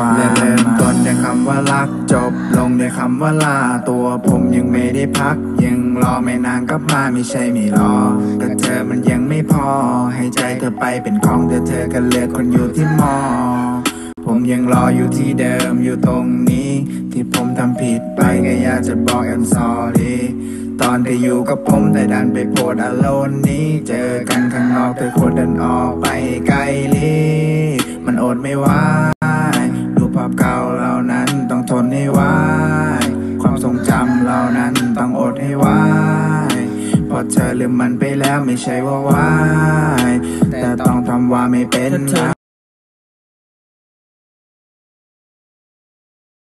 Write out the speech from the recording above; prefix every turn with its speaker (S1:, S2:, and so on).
S1: ความและเริ่มต้นด้วยคำว่ารักจบลงด้วยคำว่าลาตัวผมยังไม่ได้พัก ยังรอไม่นานก็มาไม่ใช่ไม่รอแต่เธอมันยังไม่พอ ให้ใจเธอไปเป็นของแต่เธอก็เลือกคนอยู่ที่มอ ผมยังรออยู่ที่เดิมอยู่ตรงนี้ ที่ผมทำผิดไปก็อยากจะบอก I'm sorry ตอนที่อยู่กับผมแต่ดันไปโพดอโลนนี้ เจอกันข้างนอกเธอควรเดินออกไปไกลลิมันอดไม่ไหวาพเก่าเหล่านั้นต้องทนให้ไหวความทรงจำเหล่านั้นต้องอดให้ไหวพอเธอลืมมันไปแล้วไม่ใช่ว่าไหวแต่ต้องทำว่าไม่เป็น
S2: นะ